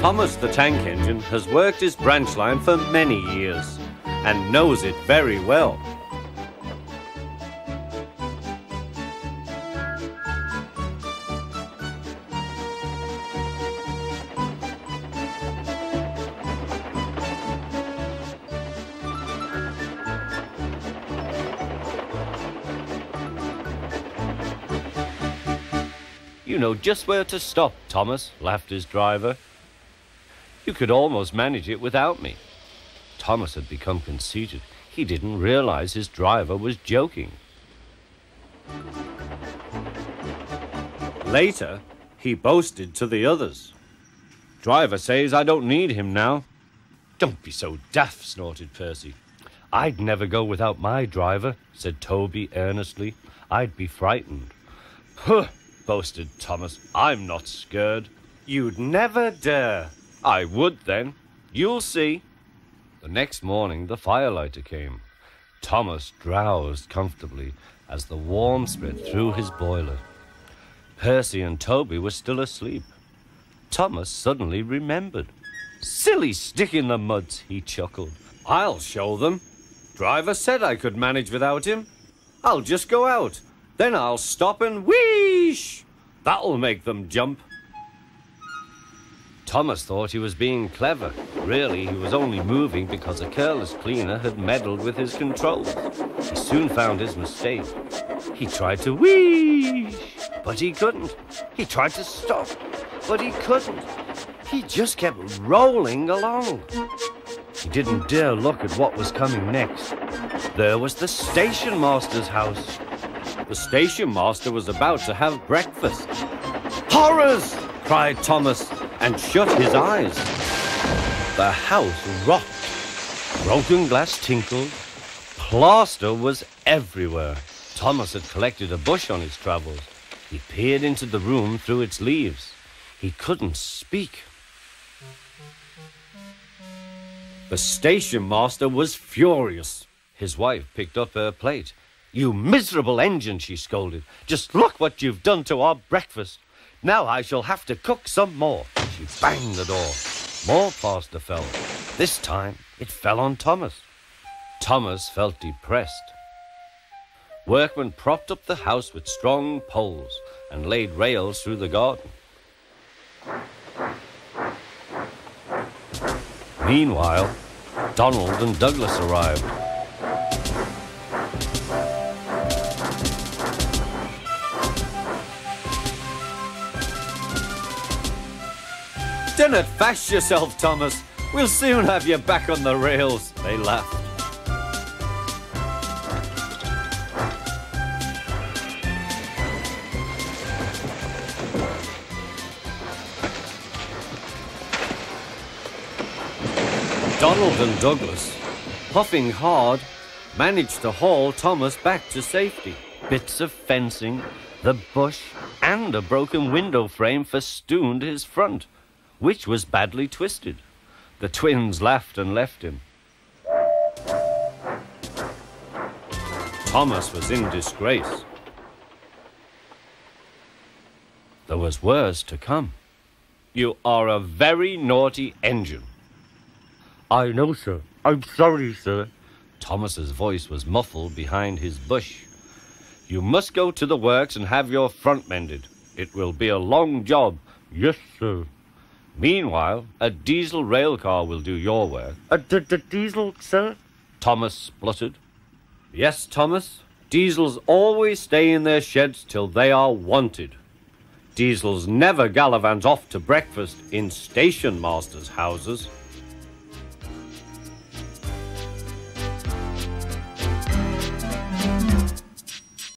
Thomas the tank engine has worked his branch line for many years and knows it very well. You know just where to stop, Thomas, laughed his driver. You could almost manage it without me. Thomas had become conceited. He didn't realize his driver was joking. Later, he boasted to the others. Driver says I don't need him now. Don't be so daft, snorted Percy. I'd never go without my driver, said Toby earnestly. I'd be frightened. Huh, boasted Thomas. I'm not scared. You'd never dare. I would then. You'll see. The next morning, the firelighter came. Thomas drowsed comfortably as the warmth spread through his boiler. Percy and Toby were still asleep. Thomas suddenly remembered. Silly stick in the muds, he chuckled. I'll show them. Driver said I could manage without him. I'll just go out. Then I'll stop and wheesh. That'll make them jump. Thomas thought he was being clever. Really, he was only moving because a careless cleaner had meddled with his controls. He soon found his mistake. He tried to whee, but he couldn't. He tried to stop, but he couldn't. He just kept rolling along. He didn't dare look at what was coming next. There was the station master's house. The station master was about to have breakfast. Horrors! cried Thomas and shut his eyes. The house rocked. Broken glass tinkled. Plaster was everywhere. Thomas had collected a bush on his travels. He peered into the room through its leaves. He couldn't speak. The station master was furious. His wife picked up her plate. You miserable engine, she scolded. Just look what you've done to our breakfast. Now I shall have to cook some more. She banged the door. More plaster fell. This time it fell on Thomas. Thomas felt depressed. Workmen propped up the house with strong poles and laid rails through the garden. Meanwhile, Donald and Douglas arrived. Do not fash yourself, Thomas. We'll soon have you back on the rails, they laughed. Donald and Douglas, puffing hard, managed to haul Thomas back to safety. Bits of fencing, the bush, and a broken window frame festooned his front which was badly twisted. The twins laughed and left him. Thomas was in disgrace. There was worse to come. You are a very naughty engine. I know, sir. I'm sorry, sir. Thomas's voice was muffled behind his bush. You must go to the works and have your front mended. It will be a long job. Yes, sir. Meanwhile, a diesel rail car will do your work. A d- d- diesel, sir? Thomas spluttered. Yes, Thomas. Diesels always stay in their sheds till they are wanted. Diesels never gallivant off to breakfast in station masters' houses.